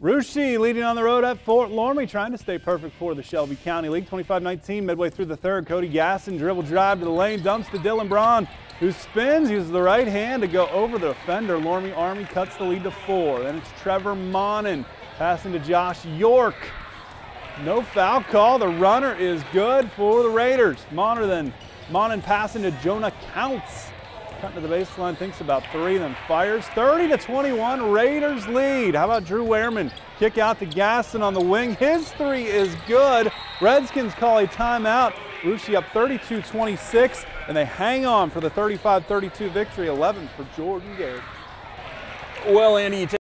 Russia leading on the road at Fort Loramie, trying to stay perfect for the Shelby County League. 25-19, midway through the third. Cody Gasson dribble drive to the lane, dumps to Dylan Braun, who spins, uses the right hand to go over the defender. Loramie Army cuts the lead to four. Then it's Trevor Monnin passing to Josh York. No foul call. The runner is good for the Raiders. Monnin then Monnin passing to Jonah Counts. Cutting to the baseline, thinks about three, then fires. 30 to 21, Raiders lead. How about Drew Wehrman? Kick out to Gaston on the wing. His three is good. Redskins call a timeout. Russia up 32-26, and they hang on for the 35-32 victory. 11 for Jordan Gary. Well, Andy,